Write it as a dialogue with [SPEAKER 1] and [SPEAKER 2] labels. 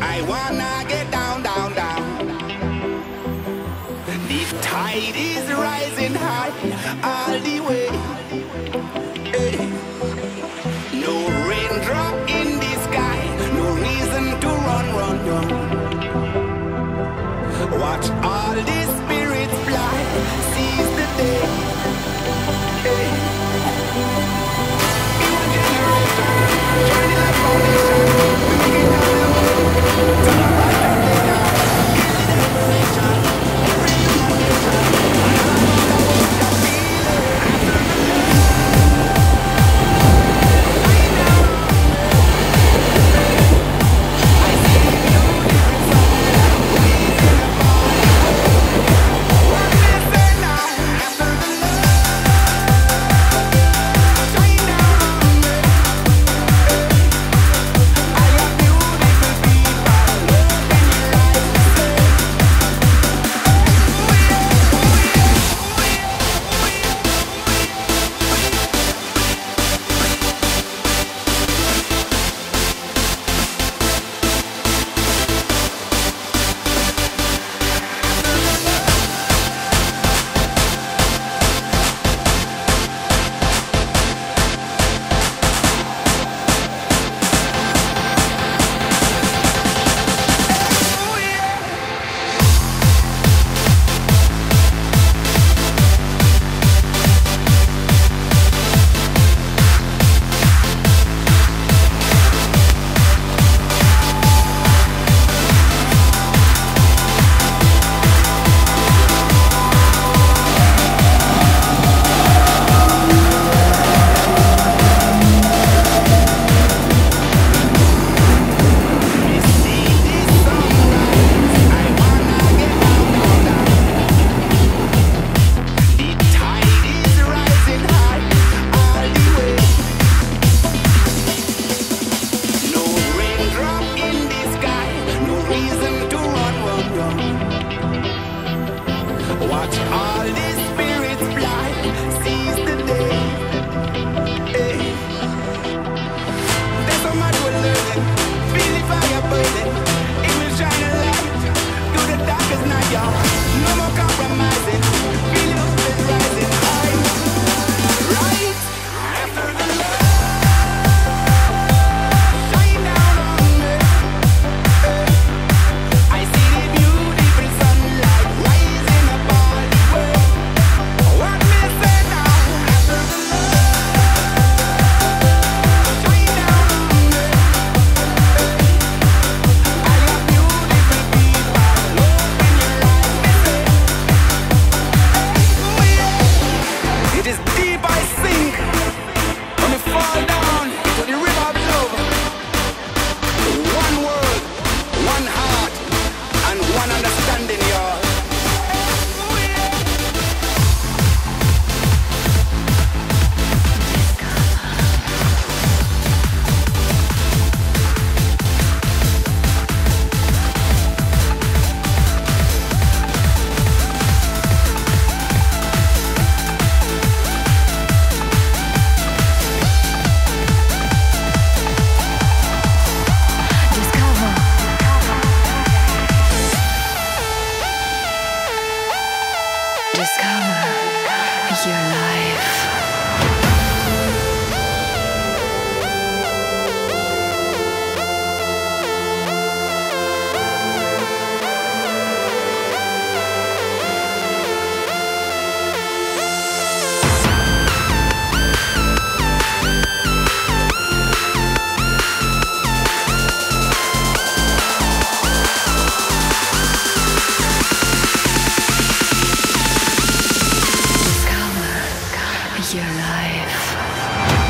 [SPEAKER 1] I wanna get down, down, down. The tide is rising high all the way. All it is. Discover your life. alive.